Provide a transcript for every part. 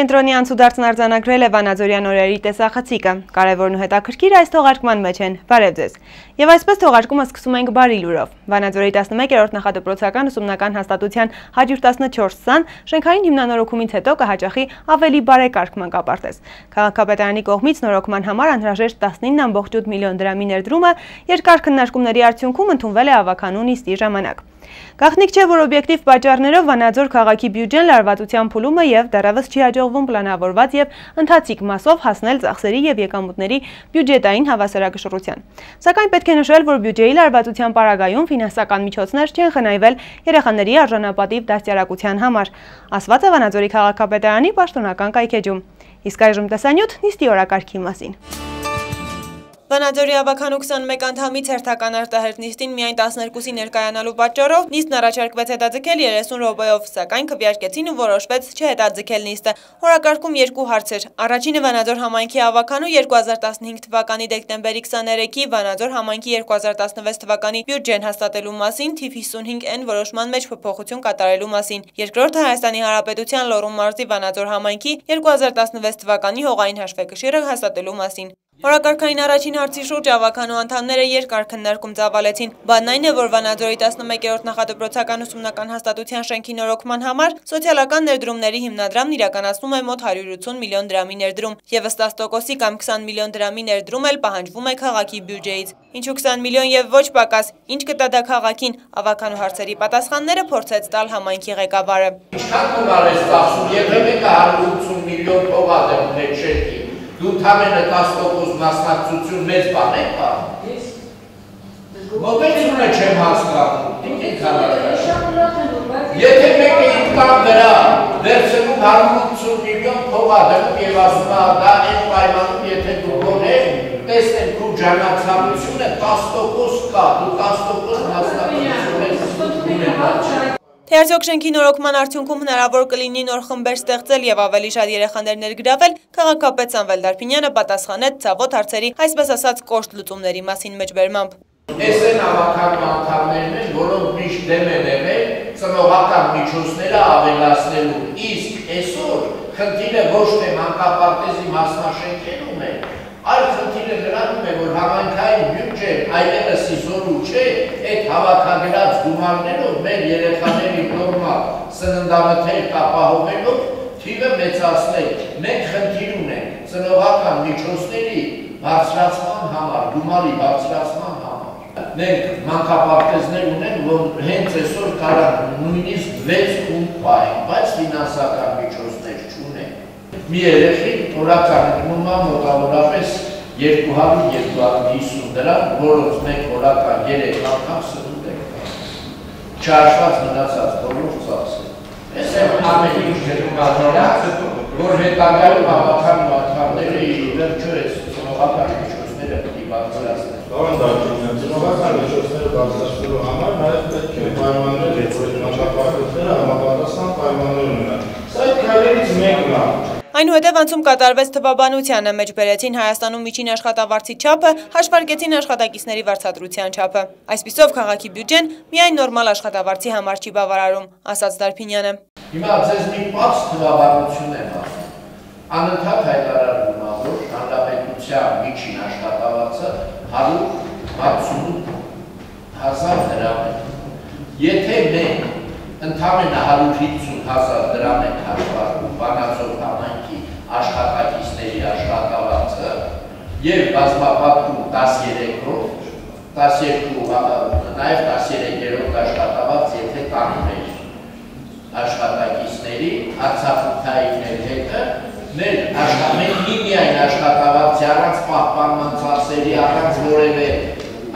Մարսկենտրոնի անցուդարձն արձանագրել է Վանաձորյան օրերի տեսախցիկը։ Կարևորն ու հետաքրքիր այս թողարկման մեջ են։ Բարև ձեզ։ Եվ այսպես թողարկումը սկսում ենք բարի լուրով։ Վանաձորի 11-րդ նախադպրոցական ուսումնական հաստատության 114 սան շենքային հիմնանորոգումից հետո կհաճախի ավելի բարեկարգ մանկապարտեզ։ Քաղաքապետարանի կողմից նորոգման համար անհրաժեշտ 19.8 միլիոն դրամի ներդրումը երկար քննարկումների արդյունքում ընդունվել է ավականու նիստի ժամանակ։ Գաղտնիք չէ, որ օբյեկտիվ պատճառներով Վանաձոր քաղաքի բյուջեն լարվածության փուլումը եւ դեռևս չի հաջողվում պլանավորված եւ ընթացիկ մասով հասնել ծախսերի եւ եկամուտների բյուջետային հավասարակշռության։ Սակայն պետք է նշել, որ բյուջեի լարվածության պարագայում ֆինանսական միջոցներ չեն խնայվել երեխաների արժանապատիվ դաստիարակության համար, ասված է Վանաձորի քաղաքապետարանի պաշտոնական կայքեջում։ Իսկ այժմ տեսանյութ նիստի օրակարգի մասին։ Վանաձորի ավականու 21 անդամից հերթական արտահերտ նիստին միայն 12-ի ներկայանալու պատճառով նիստն առաջարկվեց հետաձգել 30 րոպեով, սակայն քվեարկեցին ու որոշվեց չհետաձգել նիստը։ Հորակարգում երկու հարցեր։ Առաջինը Վանաձոր համայնքի ավականու 2015 թվականի դեկտեմբերի 23-ի Վանաձոր համայնքի 2016 թվականի բյուջեն հաստատելու մասին, թիվ 55N որոշման մեջ փոփոխություն կատարելու մասին։ Երկրորդը Հայաստանի Հանրապետության Լոռու մարզի Վանաձոր համայնքի 2016 թվականի հողային հաշվեկշիռը հաստատելու մասին։ Հորակարգային առաջին հարցի շուրջ ավականու անդամները երկար քննարկում ծավալեցին։ Բանն այն է, որ Վանաձորի 11-րդ նախադպրոցական ուսումնական հաստատության շենքի նորոգման համար սոցիալական ներդրումների հիմնադրամն իրականացնում է մոտ 180 միլիոն դրամի ներդրում, եւ ըստ 10%-ի կամ 20 միլիոն դրամի ներդրում էլ պահանջվում է քաղաքի բյուջեից։ Ինչու 20 միլիոն եւ ոչ պակաս, ինչ կտա դա քաղաքին, ավականու հարցերի պատասխանները փորձեց տալ համայնքի ղեկավարը։ Ինչքան գումար է ստացվում, երբեմն 180 միլիոն ա դեմ այդ շենքի դու թամենը 10% մասնակցություն մեծ բան եք պա։ Ես մոտեցումը չեմ հասկանում։ Դիք քարակաշ։ Եթե մեկը իր տան վրա վերցնում 180 միլիոն փող ադնում եւ ասում է դա այն պայմանում եթե դու գոնես տեսնեն քո ջանացավությունը 10% կա, դու 10% մասնակցություն ես ունենալ։ Թե արդյոք շենքի նորոգման արդյունքում հնարավոր կլինի նոր խմբեր ստեղծել եւ ավելի շատ երեխաներ ներգրավել, քաղաքապետ Սամվել Դարփինյանը պատասխանեց ցավոտ հարցերի, այսպես ասած, կոշտ լուծումների մասին մեջբերմամբ։ Այս են ավականու անդամներն են, որոնք միշտ դեմ են եղել ծնողական միջոցները ավելացնելու, իսկ այսօր խնդիրը ոչ թե մանկապարտեզի մասնաշենքերում է, այլ խնդիրը նրանում է, որ համայնքային բյուջեն այլևս սիզորու չէ, այդ հավաքագրած գումարներով մեր երեխաների նորմալ սննդամթերք ապահովելով թիվը մեծացնել։ Մենք խնդիր ունենք ծնողական միջոցների բարձրացման համար, գումարի բարձրացման համար։ Մենք մանկապարտեզներ ունենք, որ հենց այսօր կարան նույնիսկ 6 խումբ պահեն, բայց ֆինանսական միջոցներ Մի երեխի օրական գնումա մոտավորապես 200-250 դրամ, որոնց մեկ օրական 3 անգամ սնունդ է չհաշված մնացած բոլոր ծախսը։ Ես եմ ամեն ինչ ջերում կազմելած, որ հետագայում հավաքան մատխարները վերջո ես ծնողական միջոցները պիտի բարձրացնեն։ Պարոն Դարչունյան, ծնողական միջոցները բարձրացնելու համար նաև պետք է պայմաններ, որ մանկապարտեզները համապատասխան պայմաններ ունենան։ Սա այդ քայլերից մեկն է։ Այնուհետև անցում կատարվեց թվաբանությանը, մեջ բերեցին Հայաստանում միջին աշխատավարձի չափը, հաշվարկեցին աշխատակիցների վարձատրության չափը։ Այսպիսով քաղաքի բյուջեն միայն նորմալ աշխատավարձի համար չի բավարարում, ասաց Դարփինյանը։ Հիմա ձեզ մի բաց թվաբանություն եմ ասում։ Անընդհատ հայտարարվում է, որ հանրապետության միջին աշխատավարձը 168 հազար դրամ է։ Եթե մենք ընդամենը 150 հազար դրամ ենք եւ բազմապատում 13-ով 12 նաեւ 13-րդ աշխատավարձ եթե տանում էր աշխատակիցների արցախութայիններ հետը մեր աշխատմենք մի միայն աշխատավարձի առանց պահպանման ծախսերի առանց որևէ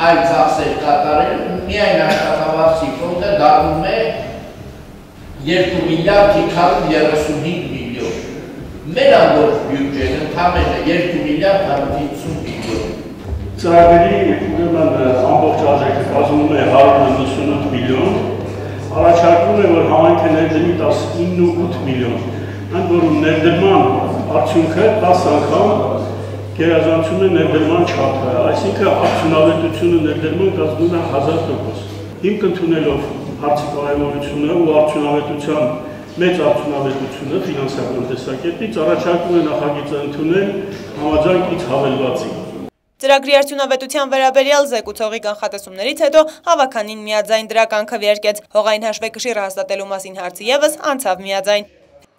այլ ծախսեր կատարել միայն աշխատավարձի ֆոնդը դառնում է 2 միլիարդ 535 միլիոն։ Մեր ամբողջ բյուջեն ընդամենը 2 միլիարդ 150 միլիոն։ Ծրագրի ուրեմն ամբողջ արժեքը կազմում է 198 միլիոն, առաջարկվում է, որ համայնքը ներդրի 19.8 միլիոն, ընդ որում ներդրման արդյունքը 10 անգամ գերազանցում է ներդրման չափը, այսինքն արդյունավետությունը ներդրման կազմում է 1000%։ Հիմք ընդունելով հարցի կարևորությունը ու արդյունավետության մեծ արդյունավետությունը ֆինանսական տեսակետից առաջարկում է նախագիծը ընդունել համաձայնքից հավելվածի։ Ծրագրի արդյունավետության վերաբերյալ զեկուցողի կանխատեսումներից հետո հավաքանին միաձայն դրական քվեարկեց հողային հաշվեկշիռը հաստատելու մասին հարցը եւս անցավ միաձայն։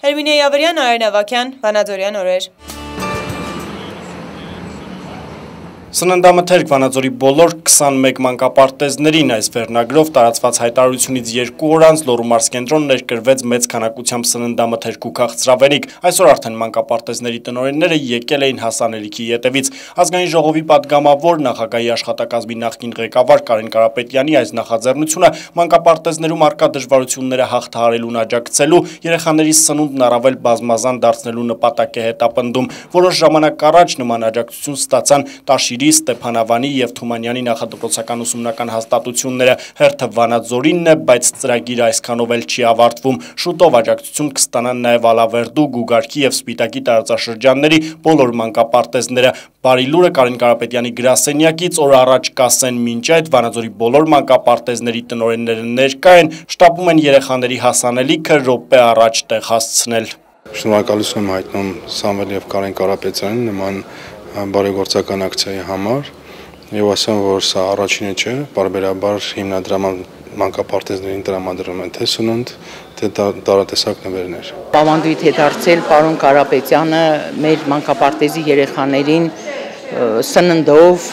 Հերմինե Ավրյան, Արեն Ավակյան, Վանաձորյան օրեր։ Սննդամթերք Վանաձորի բոլոր 21 մանկապարտեզներին այս վերնագրով տարածված հայտարարությունից երկու օր անց Լոռու մարզ կենտրոն ներկրվեց մեծ քանակությամբ սննդամթերքու քաղցրավերիկ։ Այսօր արդեն մանկապարտեզների տնօրենները եկել էին հասանելիքի յետևից։ Ազգային ժողովի падգամավոր նախագահի աշխատակազմի նախկին ղեկավար Կարեն Կարապետյանի այս նախաձեռնությունը մանկապարտեզներում արկա դժվարությունները հաղթահարելուն աջակցելու երեխաների սնունդն առավել բազմազան դարձնելու նպատակ է հետապնդում։ Որոշ ժամանակ առաջ նման աջակցություն ստացան Տաշիրի Գյումրի, Ստեփանավանի եւ Թումանյանի նախադպրոցական ուսումնական հաստատությունները հերթը Վանաձորինն է, բայց ծրագիրը այսքանով էլ չի ավարտվում։ Շուտով աջակցություն կստանան նաեւ Ալավերդու, Գուգարքի եւ Սպիտակի տարածաշրջանների բոլոր մանկապարտեզները։ Բարի լուրը Կարեն Կարապետյանի գրասենյակից օր առաջ կասեն մինչ այդ Վանաձորի բոլոր մանկապարտեզների տնօրենները ներկա են, շտապում են երեխաների հասանելիքը րոպե առաջ տեղ հասցնել։ Շնորհակալություն հայտնում Սամվել եւ Կարեն Կարապետյանին նման բարեգործական ակցիայի համար եւ ասեմ, որ սա առաջինը չէ, բարբերաբար հիմնադրաման մանկապարտեզներին տրամադրում են թե սնունդ, թե տարատեսակ նվերներ։ Պավանդույթ է դարձել պարոն Կարապետյանը մեր մանկապարտեզի երեխաներին սննդով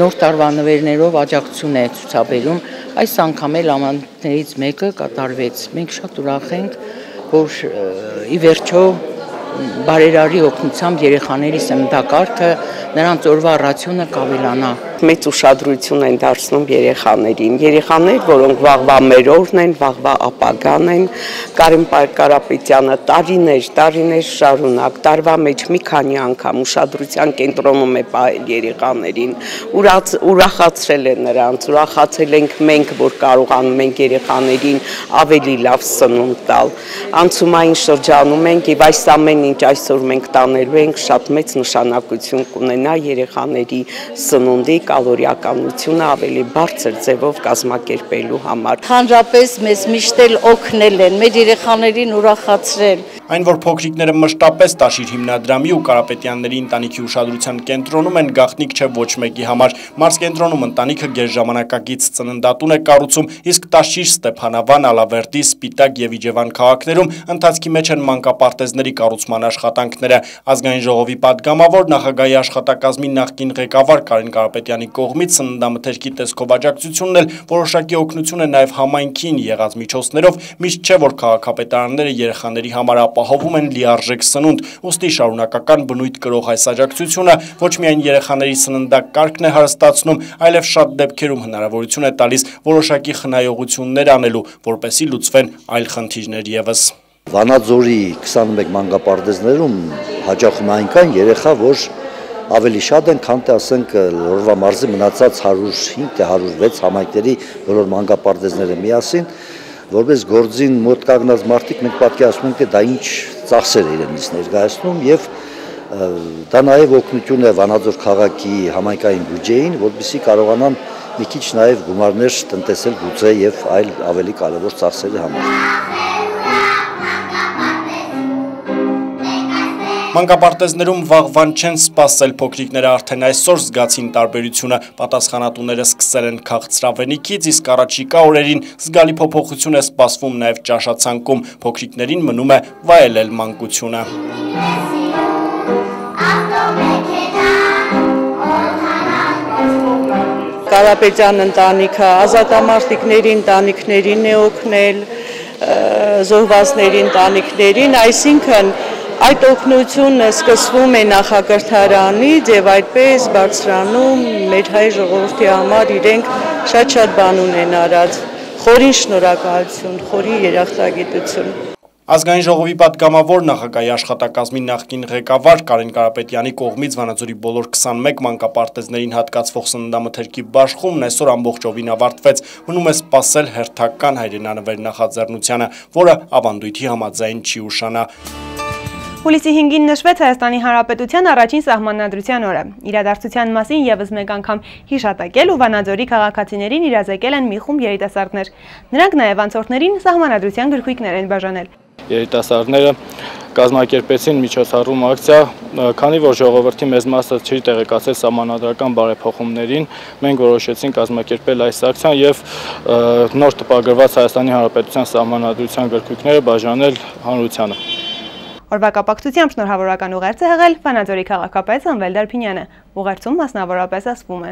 նոր տարվա նվերներով աջակցություն է ցուցաբերում։ Այս անգամ էլ ամաններից մեկը կատարվեց։ Մենք շատ ուրախ ենք, որ ի վերջո բարերարի օգնությամբ երեխաների սննդակարգը նրանց օրվա ռացիոնը կավելանա մեծ ուշադրություն են դարձնում երեխաներին։ Երեխաներ, որոնք վաղվա մեր օրն են, վաղվա ապագան են, Կարեն Կարապետյանը տարիներ, տարիներ շարունակ, տարվա մեջ մի քանի անգամ ուշադրության կենտրոնում է պահել երեխաներին, ուրաց, ուրախացրել է նրանց, ուրախացել ենք մենք, որ կարողանում ենք երեխաներին ավելի լավ սնունդ տալ։ Անցումային շրջանում ենք եւ այս ամեն ինչ այսօր մենք տանելու ենք շատ մեծ նշանակություն կունենա երեխաների սնունդի կալորիականությունը ավելի բարձր ձևով կազմակերպելու համար։ Հանրապես մեզ միշտ էլ օգնել են, մեր երեխաներին ուրախացրել։ Այն որ փոքրիկները մշտապես Տաշիր հիմնադրամի ու Կարապետյանների ընտանիքի ուշադրության կենտրոնում են գաղտնիք չէ ոչ մեկի համար։ Մարս կենտրոնում ընտանիքը գերժամանակակից ծննդատուն է կառուցում, իսկ Տաշիր, Ստեփանավան, Ալավերդի, Սպիտակ եւ Իջևան քաղաքներում ընթացքի մեջ են մանկապարտեզների կառուցման աշխատանքները։ Ազգային ժողովի падգամավոր նախագահի աշխատակազմի նախկին ղեկավար Կարեն Կարապետյանը Կարապետյանի կողմից սննդամթերքի տեսքով աջակցությունն էլ որոշակի օգնություն է նաև համայնքին եղած միջոցներով, միշտ չէ որ քաղաքապետարանները երեխաների համար ապահովում են լիարժեք սնունդ, ուստի շարունակական բնույթ կրող այս աջակցությունը ոչ միայն երեխաների սննդակ կարգն է հարստացնում, այլև շատ դեպքերում հնարավորություն է տալիս որոշակի խնայողություններ անելու, որպեսի լուծվեն այլ խնդիրներ եւս։ Վանաձորի 21 մանկապարտեզներում հաճախում այնքան երեխա, որ ավելի շատ են, քան թե ասենք Լոռվա մարզի մնացած 105 թե 106 համայնքների բոլոր մանկապարտեզները միասին որպես գործին մոտ կանգնած մարդիկ մենք պատկերացնում ենք, թե դա ինչ ծախսեր է իրենից ներկայացնում եւ դա նաև օգնություն է Վանաձոր քաղաքի համայնքային բյուջեին, որովհետեւ կարողանան մի քիչ նաև գումարներ տնտեսել գուցե եւ այլ ավելի կարևոր ծախսերի համար։ Մանկապարտեզներում վաղվան չեն սպասել փոքրիկները արդեն այսօր զգացին տարբերությունը, պատասխանատուները սկսել են քաղցրավենիքից, իսկ առաջիկա օրերին զգալի փոփոխություն է սպասվում նաև ճաշացանկում, փոքրիկներին մնում է վայելել մանկությունը։ Կարապետյան ընտանիքը ազատամարտիկների ընտանիքներին է օգնել, զոհվածների ընտանիքներին, այսինքն Այդ օգնությունը սկսվում է նախակրթարանից եւ այդպես բարձրանում մեր հայ ժողովրդի համար իրենք շատ-շատ բան ունեն արած։ Խորին շնորհակալություն, խորին երախտագիտություն։ Ազգային ժողովի պատգամավոր նախագահի աշխատակազմի նախկին ղեկավար Կարեն Կարապետյանի կողմից Վանաձորի բոլոր 21 մանկապարտեզներին հատկացվող սննդամթերքի բաշխումն այսօր ամբողջովին ավարտվեց։ Մնում է սպասել հերթական հայրենանվեր նախաձեռնությանը, որը ավանդույթի համաձայն չի ուշանա։ Հուլիսի 5-ին նշվեց Հայաստանի Հանրապետության առաջին սահմանադրության օրը։ Իրադարձության մասին եւս մեկ անգամ հիշատակել ու Վանաձորի քաղաքացիներին իրազեկել են մի խումբ երիտասարդներ։ Նրանք նաև անցորդներին սահմանադրության գրքույկներ են բաժանել։ երիտասարդները կազմակերպեցին միջոցառում ակցիա, քանի որ ժողովրդի մեծ մասը չի տեղեկացել սահմանադրական բարեփոխումներին, մենք որոշեցինք կազմակերպել այս ակցիան եւ նոր տպագրված Հայաստանի Հանրապետության սահմանադրության գրքույկները բաժանել հանրությանը։ Օրվա կապակցությամբ շնորհավորական ուղերձ է հղել Վանաձորի քաղաքապետ Անվել Դարփինյանը։ Ուղերձում մասնավորապես ասվում է.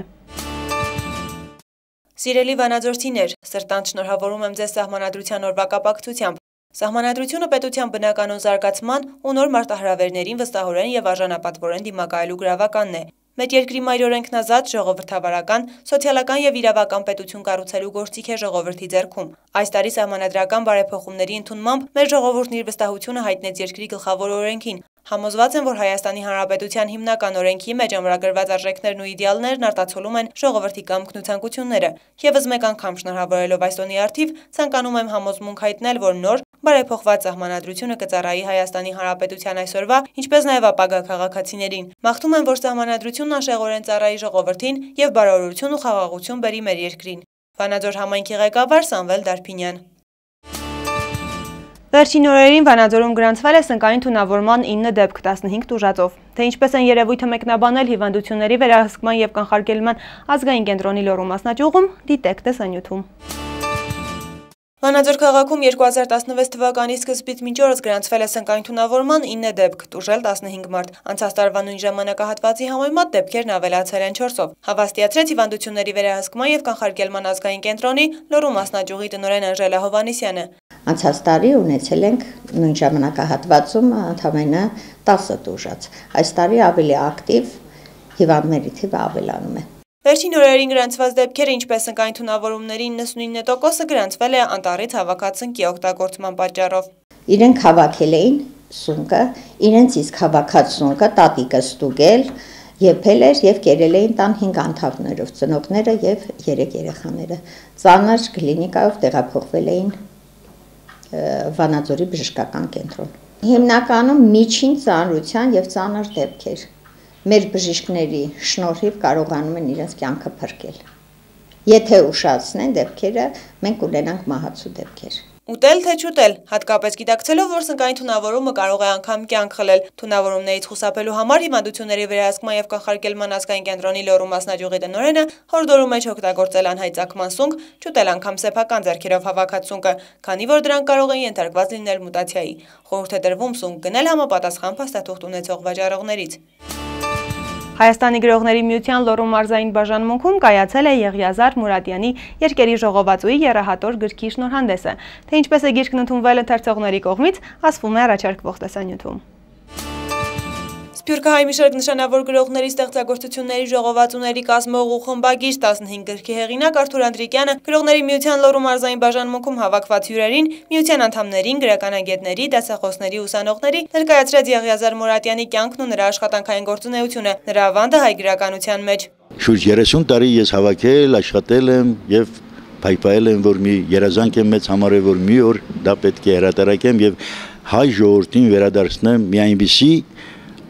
Սիրելի վանաձորցիներ, սրտանց շնորհավորում եմ ձեզ սահմանադրության օրվա կապակցությամբ։ Սահմանադրությունը պետության բնականոն զարգացման ու նոր մարտահրավերներին վստահորեն եւ արժանապատվորեն դիմակայելու գրավականն է։ Մեր երկրի մայրօրենքնազատ ժողովրդավարական, սոցիալական եւ իրավական պետություն կառուցելու գործիք է ժողովրդի ձեռքում։ Այս տարի սահմանադրական բարեփոխումների ընդունմամբ մեր ժողովուրդն իր վստահությունը հայտնեց երկրի գլխավոր օրենքին, Համոզված են, որ Հայաստանի Հանրապետության հիմնական օրենքի մեջ ամրագրված արժեքներն ու իդեալներն արտացոլում են ժողովրդի կամքն ու ցանկությունները։ Եվս մեկ անգամ շնորհավորելով այս տոնի արդիվ, ցանկանում եմ համոզմունք հայտնել, որ նոր բարեփոխված սահմանադրությունը կծառայի Հայաստանի Հանրապետության այսօրվա, ինչպես նաև ապագա քաղաքացիներին։ Մաղթում եմ, որ սահմանադրությունն անշեղորեն ծառայի ժողովրդին եւ բարօրություն ու խաղաղություն բերի մեր երկրին։ Վանաձոր համայնքի ղեկավար Սամվել Դարփինյան Վերջին օրերին Վանաձորում գրանցվել է սնկային թունավորման 9 դեպք 15 տուժածով։ Թե ինչպես են երևույթը մեկնաբանել հիվանդությունների վերահսկման եւ կանխարգելման ազգային կենտրոնի լոռու մասնաճյուղում, դիտեք տեսանյութում։ Վանաձոր քաղաքում 2016 թվականի սկզբից մինչ օրս գրանցվել է սնկային թունավորման 9 դեպք, տուժել 15 մարդ։ Անցած տարվա նույն ժամանակահատվածի համեմատ դեպքերն ավելացել են 4-ով։ Հավաստիացրեց հիվանդությունների վերահսկման եւ կանխարգելման ազգային կենտրոնի լոռու մասնաճյուղի տնօրեն Անժելա Հովանիսյանը։ Անցած տարի ունեցել ենք նույն ժամանակահատվածում ընդամենը 10 տուժած։ Այս տարի ավելի ակտիվ հիվանդների թիվը ավելանում է։ Վերջին օրերին գրանցված դեպքերը, ինչպես ընկային թունավորումների 99 տոկոսը գրանցվել է անտարից հավաքած ընկի օգտագործման պատճառով։ Իրենք հավաքել էին սունկը, իրենց իսկ հավաքած սունկը տատիկը ստուգել, եփել էր եւ կերել էին տան 5 անդամներով, ծնողները եւ 3 երեխաները։ Ծանր կլինիկայով տեղափոխվել էին Վանաձորի բժշկական կենտրոն։ Հիմնականում միջին ծանրության եւ ծանր դեպքեր մեր բժիշկների շնորհիվ կարողանում են իրենց կյանքը փրկել։ Եթե ուշացնեն դեպքերը, մենք ունենանք մահացու դեպքեր։ Ուտել թե չուտել, հատկապես գիտակցելով, որ սնկային թունավորումը կարող է անգամ կյանք խլել։ Թունավորումներից խուսափելու համար հիվանդությունների վերահսկման եւ կանխարգելման ազգային կենտրոնի լոռու մասնաճյուղի տնօրենը հորդորում է չօգտագործել անհայծակման սունկ, չուտել անգամ սեփական ձեռքերով հավաքած սունկը, քանի որ դրանք կարող են ենթարկված լինել մուտացիայի։ Խորհուրդ է տրվում սունկ գնել համապատասխան փաստաթուղթ ունեցող վաճառողներից։ Հայաստանի գրողների միության լոռու մարզային բաժանմունքում կայացել է Եղիազար Մուրադյանի երկերի ժողովածուի երահատոր գրքի շնորհանդեսը, թե ինչպես է գիրքն ընդունվել ընթերցողների կողմից, ասվում է առաջարկվող տեսանյութում։ Սփյուռքահայ մի շարք նշանավոր գրողների ստեղծագործությունների ժողովածուների կազմող ու խմբագիր 15 գրքի հեղինակ Արթուր Անդրիկյանը գրողների միության լոռու մարզային բաժանմունքում հավաքված հյուրերին, միության անդամներին, գրականագետների, դասախոսների, ուսանողների ներկայացրեց Եղիազար Մուրատյանի կյանքն ու նրա աշխատանքային գործունեությունը, նրա ավանդը հայ գրականության մեջ։ Շուրջ 30 տարի ես հավաքել, աշխատել եմ եւ փայփայել եմ, որ մի երազանք եմ մեծ համար է, որ մի օր դա պետք է հրատարակեմ եւ հայ ժողովրդին վերադարձնեմ մի այնպիսի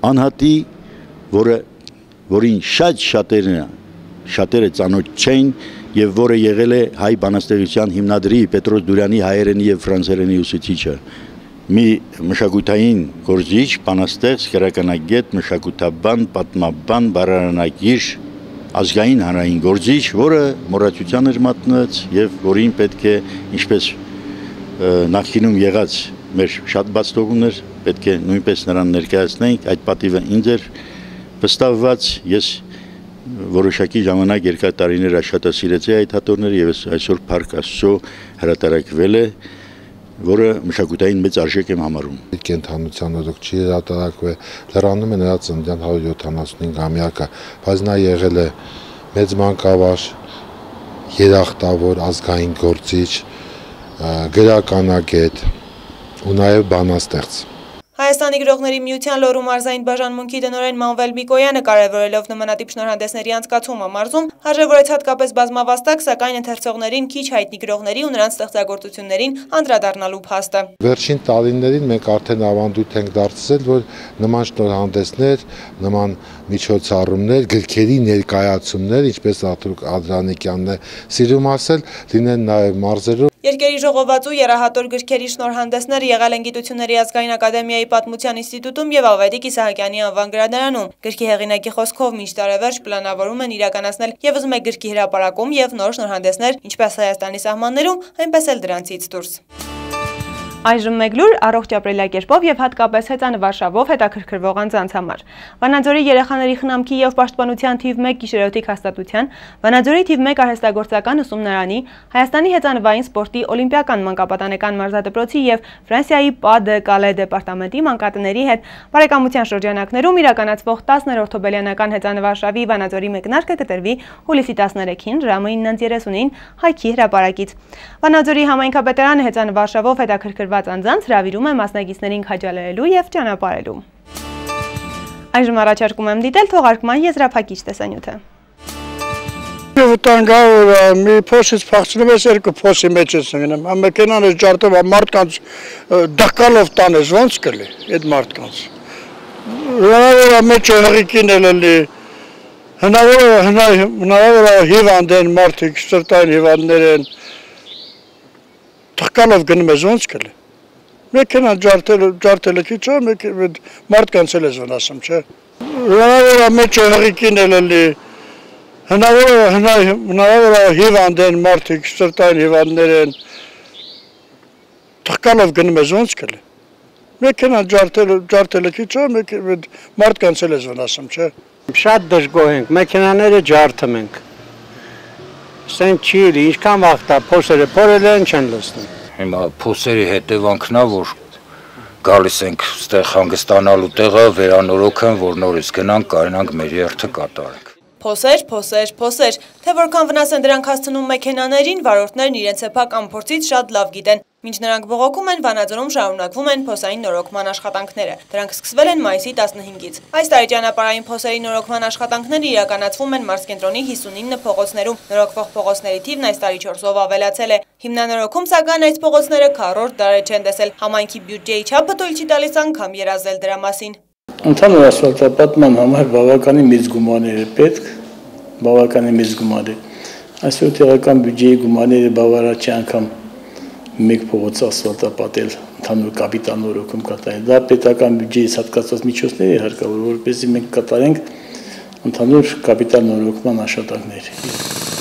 անհատի, որը որին շատ շատերն շատերը ծանոթ չեն եւ որը եղել է հայ բանաստեղծության հիմնադրի Պետրոս Դուրյանի հայերենի եւ ֆրանսերենի ուսուցիչը մի մշակութային գործիչ, բանաստեղծ, քերականագետ, մշակութաբան, պատմաբան, բարարանակիր, ազգային հանրային գործիչ, որը մոռացության էր մատնած եւ որին պետք է ինչպես նախինում եղած մեր շատ բաց թողումներ պետք է նույնպես նրան ներկայացնենք, այդ պատիվը ինձ էր վստահված, ես որոշակի ժամանակ երկար տարիներ աշխատասիրեցի այդ հատորները եւ այսօր Փարք Աստծո հրատարակվել է որը մշակութային մեծ արժեք եմ համարում։ Կենթանության օրոք չի հրատարակվել, լրանում է նրա ծննդյան 175-ամյակը, բայց նա եղել է մեծ մանկավար, երախտավոր ազգային գործիչ, գրականագետ, ու նաև բանաստեղծ։ Հայաստանի գրողների միության լոռու մարզային բաժանմունքի տնօրեն Մանվել Միկոյանը կարևորելով նմանատիպ շնորհանդեսների անցկացումը մարզում, արժևորեց հատկապես բազմավաստակ, սակայն ընթերցողներին քիչ հայտնի գրողների ու նրանց ստեղծագործություններին անդրադառնալու փաստը։ Վերջին տարիներին մենք արդեն ավանդույթ ենք դարձել, որ նման շնորհանդեսներ, նման միջոցառումներ, գրքերի ներկայացումներ, ինչպես Աթուրք Ադրանիկյանն է սիրում ասել, լինեն նաև մարզերում Երկերի ժողովածու երահատոր գրքերի շնորհանդեսները եղել են Գիտությունների ազգային ակադեմիայի պատմության ինստիտուտում եւ Ավետիք Իսահակյանի անվան գրադարանում։ Գրքի հեղինակի խոսքով մինչ տարեվերջ պլանավորում են իրականացնել եւս մեկ գրքի հրապարակում եւ նոր շնորհանդեսներ ինչպես Հայաստանի սահմաններում, այնպես էլ դրանցից դուրս։ Այժմ մեկ լուր առողջ ապրելակերպով եւ հատկապես հեծանվարշավով հետաքրքրվող անձանց համար։ Վանաձորի երեխաների խնամքի եւ պաշտպանության թիվ 1 գիշերօթիկ հաստատության, Վանաձորի թիվ 1 արհեստագործական ուսումնարանի, Հայաստանի հեծանվային սպորտի օլիմպիական մանկապատանեկան մարզադպրոցի եւ Ֆրանսիայի Պա դե Կալե դեպարտամենտի մանկատների հետ բարեկամության շրջանակներում իրականացվող 10-րդ հոբելյանական հեծանվարշավի Վանաձորի մեկնարկը կտրվի հուլիսի 13-ին ժամը 9:30-ին Հայքի հրապարակից։ Վանաձորի համայնքապետարանը հեծանվարշավով հետաքրքրված ընտրված անձանց հրավիրում է մասնագետներին քաջալերելու եւ ճանապարհելու։ Այժմ առաջարկում եմ դիտել թողարկման եզրափակիչ տեսանյութը։ Վտանգավոր մի փոսից փախցնում ես երկու փոսի մեջ ես ընկնում։ Մեքենան ես ջարդով մարդկանց դակալով տանես ոնց կլի այդ մարդկանց։ Հնարավոր է մեջը հղիկին էլ լի հնարավոր է հնարավոր է հիվանդ են մարդիկ, սրտային հիվանդներ են, թխկալով գնում ես ոնց կլի։ Մեքենա ջարդելը ջարդելը քիչ է, մեկ մարդկանց էլ ես վնասում, չէ։ Հնարավոր է մեջը հղիկին էլ լի հնարավոր է հնարավոր է հիվանդ են մարդիկ, սրտային հիվանդներ են։ Թխկալով գնում ես ոնց կլի։ Մեքենա ջարդելը ջարդելը քիչ է, մեկ մարդկանց էլ ես վնասում, չէ։ Շատ դժգոհ ենք, մեքենաները ջարդում ենք։ Սեն չի, ինչքան վաղտա փոսերը փորել են չեն լսնում հիմա փոսերի հետևանքն է, որ գալիս ենք ստեղ հանգստանալու տեղը, վերանորոգ են, որ նորից գնանք, կարենանք մեր երթը կատարենք։ Փոսեր, փոսեր, փոսեր, թե որքան վնաս են դրանք հասցնում մեքենաներին, վարորդներն իրենց սեփական փորձից շատ լավ գիտեն։ Մինչ նրանք բողոքում են, Վանաձորում շարունակվում են փոսային նորոգման աշխատանքները։ Դրանք սկսվել են մայիսի 15-ից։ Այս տարի ճանապարհային փոսերի նորոգման աշխատանքները իրականացվում են Մարսկենտրոնի 59 փողոցներում։ Նորոգվող փողոցների թիվն այս տարի 4-ով ավելացել է։ Հիմնանորոգում սակայն այս փողոցները քառորդ դար չեն տեսել։ Համայնքի բյուջեի չափը թույլ չի տալիս անգամ երազել դրա մասին։ Ընդհանուր ասֆալտապատման համար բավականին մեծ գումարներ է պետք, բավականին մեծ գումար է։ Այսօր տեղական բյուջեի գումարները բավարար չի անգամ մեկ փողոց ասֆալտապատել ընդհանուր կապիտալ նորոգում կատարել։ Դա պետական բյուջեից հատկացված միջոցներ է հարկավոր, որպեսզի մենք կատարենք ընդհանուր կապիտալ նորոգման աշխատանքներ։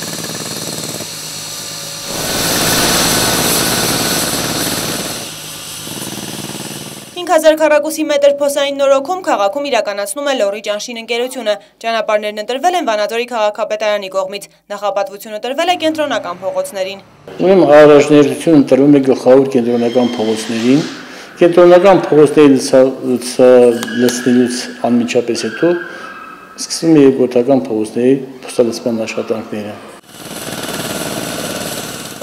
5000 քառակուսի մետր փոսային նորոգում քաղաքում իրականացնում է Լորի ճանշին ընկերությունը։ Ճանապարհներն ընտրվել են Վանաձորի քաղաքապետարանի կողմից։ Նախապատվությունը տրվել է կենտրոնական փողոցներին։ Ուրեմն առաջնահերթություն ընտրվում է գլխավոր կենտրոնական փողոցներին։ Կենտրոնական փողոցների լցնելուց անմիջապես հետո սկսվում է երկրորդական փողոցների փոստալցման աշխատանքները։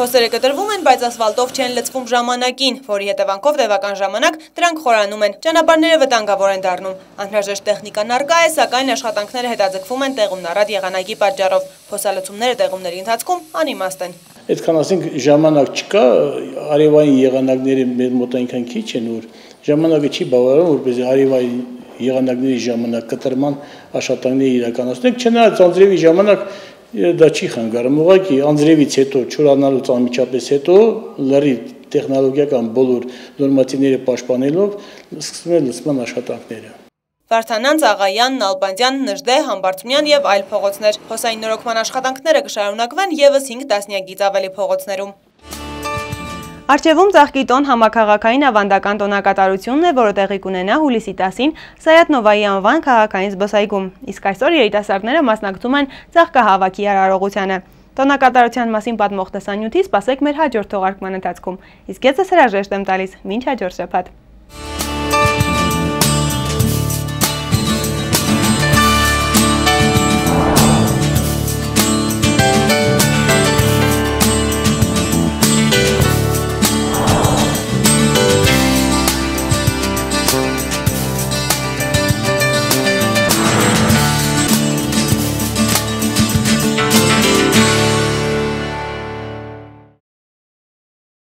Փոսերը կտրվում են, բայց ասվալտով չեն լծվում ժամանակին, որի հետևանքով տևական ժամանակ դրանք խորանում են, ճանապարհները վտանգավոր են դառնում։ Անհրաժեշտ տեխնիկան արկա է, սակայն աշխատանքները հետաձգվում են տեղումն առատ եղանակի պատճառով։ Փոսալցումները տեղումների ընթացքում անիմաստ են։ Այդքան ասենք ժամանակ չկա, արևային եղանակները մեր մոտ այնքան քիչ են, որ ժամանակը չի բավարարում, որպեսզի արևային եղանակների ժամանակ կտրման աշխատանքները իրականացնենք, չնայած անձրևի ժամանակ դա չի խանգարում, ուղղակի անձրևից հետո, չորանալուց անմիջապես հետո լրի տեխնոլոգիական բոլոր նորմատիվները պաշտպանելով սկսվում է լցման աշխատանքները։ Վարդանան, Ծաղայան, Նալբանդյան, Նժդե, Համբարձումյան եւ այլ փողոցներ։ Հոսային նորոգման աշխատանքները կշարունակվեն եւս 5 տասնյակից ավելի փողոցներում։ Արջևում ծաղկիտոն համակաղաքային ավանդական տոնակատարությունն է, որը տեղի կունենա հուլիսի 10-ին Սայատնովայի անվան քաղաքային զբոսայգում, իսկ այսօր երիտասարդները մասնակցում են ծաղկահավաքի արարողությանը։ Տոնակատարության մասին պատմող տեսանյութի սպասեք մեր հաջորդ թողարկման ընթացքում, իսկ ես հրաժեշտ եմ տալիս, մինչ հաջորդ շփաթ։